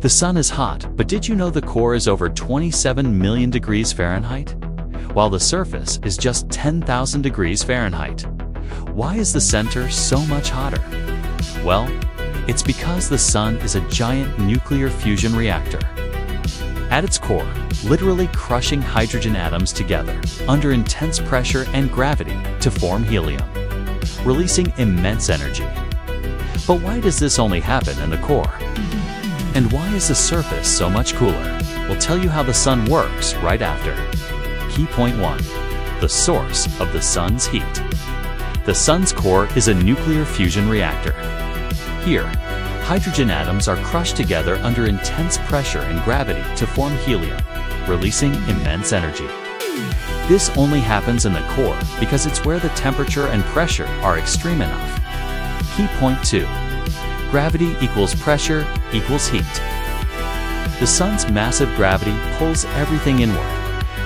The sun is hot, but did you know the core is over 27 million degrees Fahrenheit? While the surface is just 10,000 degrees Fahrenheit. Why is the center so much hotter? Well, it's because the sun is a giant nuclear fusion reactor. At its core, literally crushing hydrogen atoms together under intense pressure and gravity to form helium, releasing immense energy. But why does this only happen in the core? And why is the surface so much cooler? We'll tell you how the sun works right after. Key point 1. The source of the sun's heat. The sun's core is a nuclear fusion reactor. Here, hydrogen atoms are crushed together under intense pressure and gravity to form helium, releasing immense energy. This only happens in the core because it's where the temperature and pressure are extreme enough. Key point 2 Gravity equals pressure equals heat. The sun's massive gravity pulls everything inward,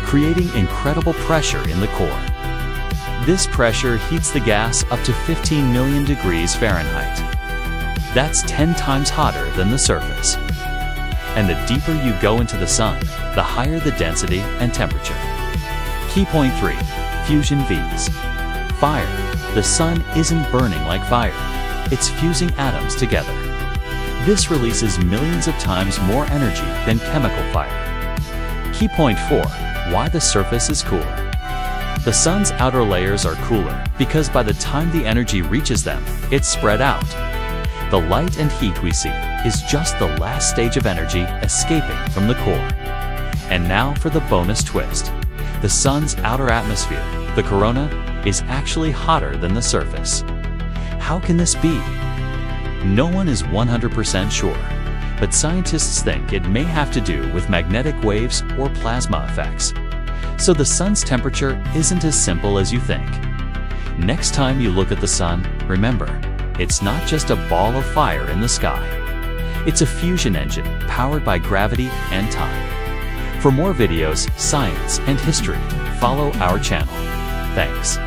creating incredible pressure in the core. This pressure heats the gas up to 15 million degrees Fahrenheit. That's 10 times hotter than the surface. And the deeper you go into the sun, the higher the density and temperature. Key point 3. Fusion V's. Fire. The sun isn't burning like fire it's fusing atoms together. This releases millions of times more energy than chemical fire. Key point 4. Why the surface is cooler. The sun's outer layers are cooler because by the time the energy reaches them, it's spread out. The light and heat we see is just the last stage of energy escaping from the core. And now for the bonus twist. The sun's outer atmosphere, the corona, is actually hotter than the surface. How can this be? No one is 100% sure, but scientists think it may have to do with magnetic waves or plasma effects. So the sun's temperature isn't as simple as you think. Next time you look at the sun, remember, it's not just a ball of fire in the sky. It's a fusion engine powered by gravity and time. For more videos, science, and history, follow our channel. Thanks.